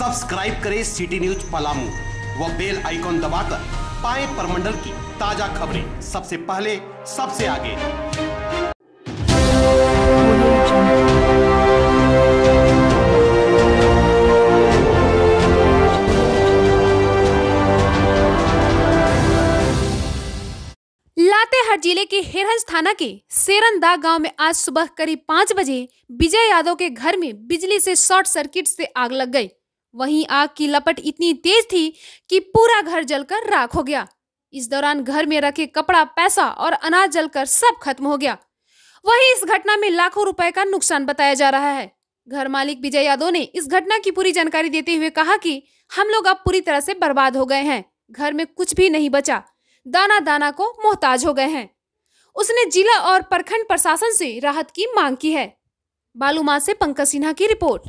Subscribe करें city news Palamu. व bell icon दबाकर पाए परमंडल की ताज़ा खबरें सबसे पहले, सबसे आगे। लातेहार ज़िले के हिरहज थाना के सेरंदा गाँव में आज सुबह करीब पाँच बजे विजय यादव के घर में बिजली से शॉर्ट सर्किट से आग लग गई। वहीं आग की लपट इतनी तेज थी कि पूरा घर जलकर राख हो गया। इस दौरान घर में रखे कपड़ा, पैसा और अनाज जलकर सब खत्म हो गया। वहीं इस घटना में लाखों रुपए का नुकसान बताया जा रहा है। घर मालिक विजय यादव ने इस घटना की पूरी जानकारी देते हुए कहा कि हम लोग अब पूरी तरह से बर्बाद हो गए हैं। घर में कुछ भी नहीं बचा। दाना दाना को मोहताज हो गए हैं। उसने जिला और प्रखंड प्रशासन से राहत की मांग की है। बालूमा से पंकज सिन्हा की रिपोर्ट।